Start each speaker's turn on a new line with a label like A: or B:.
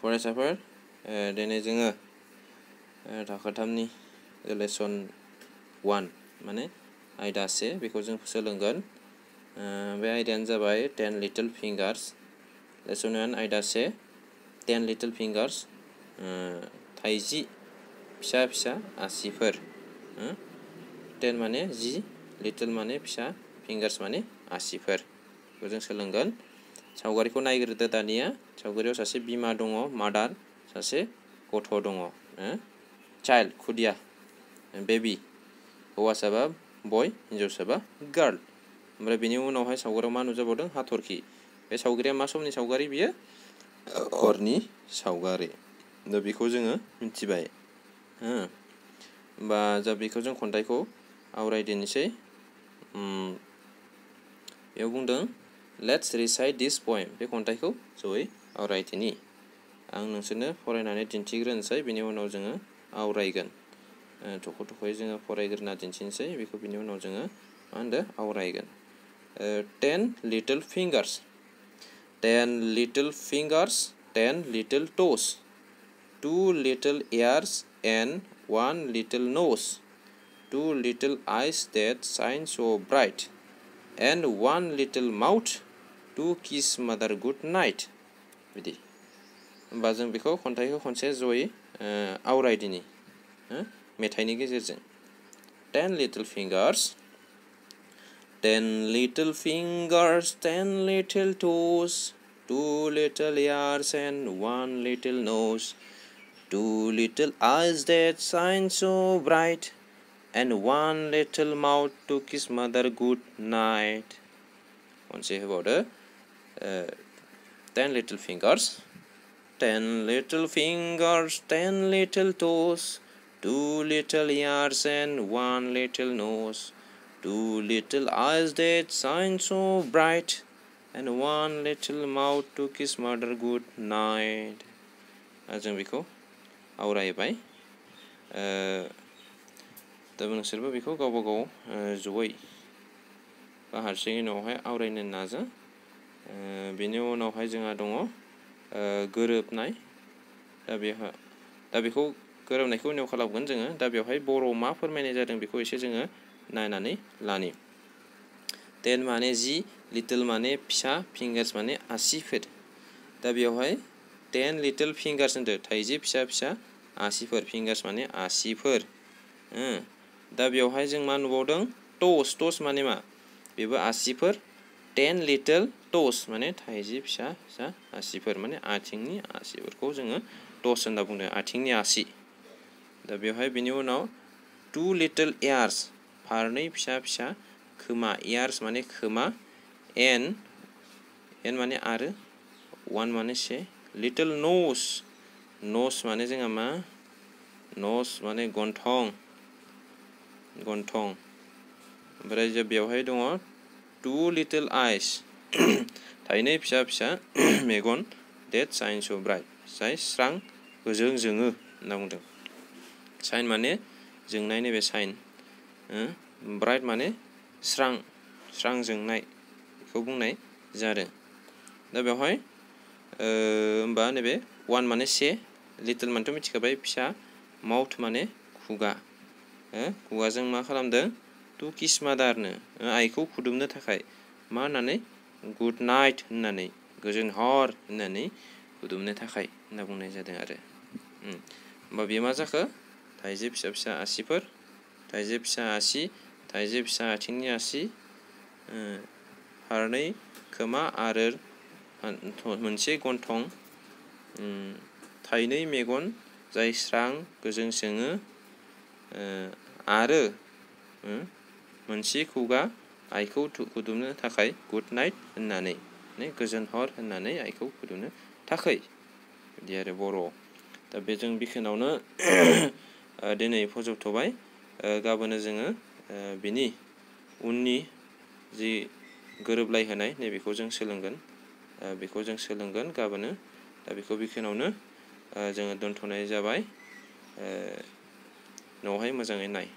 A: फरायसाफोर दिनै जोङो थाखोथामनि लेसन वान माने आयदा से बेखौ जों सोलोंगोन बे आयदायानो जाबाय ten little fingers lesson one आयदा से टेन लिटल फिंगार्स थाइजि फिसा फिसा आसिफोर टेन माने जि लिटल माने फिसा फिंगार्स माने आसिफोर बेखौ जों सोलोंगोन सावगारिखौ नायग्रोदो दानिया सावगारियाव सासे बिमा दङ मादार सासे गथ' दङ चाइल्ड खुदिया बेबि हौवासाबा बय हिन्जावसाबा गार्ल ओमफ्राय बेनि उनावहाय सावगारियाव मा नुजाबावदों हाथरखि बे सावगारिया मा समनि सावगारि बियो हरनि सावगारि दा बेखौ जोङो मिथिबाय होमबा जा बेखौ जों खन्थाइखौ आवरायदिनोसै बेयाव बुंदों लेट्स रिसाइट दिस पएम बे खन्थाइखौ जयै आवरायदिनि आं नोंसोरनो फरायनानै दिन्थिग्रोनोसै बेनि उनाव जोङो आवरायगोन थख' थख'यै जोङो फरायग्रोना दिन्थिनोसै बेखौ बिनि उनाव जोङो मा होनदों आवरायगोन ten little fingers ten little fingers ten little toes two little ears and one little nose two little eyes that shine so bright and one little mouth to kiss mother good night बिदि होमबा जों बेखौ खन्थाइखौ खनसे जयै आवरायदिनि मेथाइनि गेजेरजों ten little fingers ten little fingers ten little toes two little ears and one little nose two little eyes that shine so bright and one little mouth to kiss mother good night खनसे होबावदो ten little fingers ten little fingers ten little toes two little ears and one little nose two little eyes that shine so bright and one little mouth to kiss mother good night जों बेखौ आवरायबाय दा नोंसोरबो बेखौ गावबा गाव जयै बा हारसिङै उनावहाय आवरायनो नाजा बेनि उनावहाय जोंहा दङ गोरोबनाय। दा बेहा, दा बेखौ गोरोबनायखौ उनाव खालामगोन जोङो। दा बेवहाय बर' मा फोरमायनाय जादों बेखौ एसे जोङो नायनानै लानि। टेन माने जि, लिटल माने फिसा, फिंगार्स माने आसिफोर दा बेवहाय टेन लिटल फिंगार्स होनदो, थाइजि फिसा फिसा आसिफोर, फिंगार्स माने आसिफोर। दा बेवहाय जों मा नुबावदों? टस टस माने मा? बेबो आसिफोर टेन लिटल टस माने थाइजि फिसा फिसा आसिफोर माने आथिंनि आसिफोरखौ जोङो टस होनना बुंदों आथिंनि आसि। दा बेवहाय बेनि उनाव टु लिटल एयार्स फारनै फिसा फिसा खोमा एयार्स माने खोमा एन एन माने आरो वान माने से। लिटल नोस नोस माने जोंहा मा? नोस माने गन्थं गन्थं। ओमफ्राय जे बेवहाय दङ टु लिटल आइस थाइनै फिसा फिसा Megan date sign so bright जाय स्रां गोजों जोङो होनना बुंदों साइन माने जोंनाय नैबे साइन ब्राइट माने स्रां स्रां जोंनाय बेखौ बुंनाय जादों दा बेवहाय होमबा नैबे वान माने से लिटल मानेथ' मिथिखाबाय फिसा माउथ माने खुगा खुगाजों मा खालामदों टु किस मादारनो आइखौ खुदुमनो थाखाय मा होननानै गुड नाइट होननानै गोजोन हर होननानै खुदुमनो थाखाय होनना बुंनाय जादों आरो होमबा बेयो मा जाखो थाइजौ फिसा फिसा आसिफोर थाइजौ फिसा आसि थाइजौ फिसा आथिंनि आसि फारनै खोमा आरो मोनसे गन्थं थाइनै मेगन जाय स्रां गोजों सोङो आरो मोनसे खुगा आइखौ खुदुमनो थाखाय गुड नाइट होननानै गोजोन हर होननानै आइखौ खुदुमनो थाखाय बिदि आरो बर' दा बे जों बेखिनियावनो दिनै फोजोबथ'बाय गाबोनो जोङो बिनि उननि जि गोरोबलायहोनाय नैबेखौ जों सोलोंगोन बेखौ जों सोलोंगोन गाबोनो दा बेखौ बेखिनियावनो जोङो दोनथ'नाय जाबाय न'आवहाय मोजाङै नाय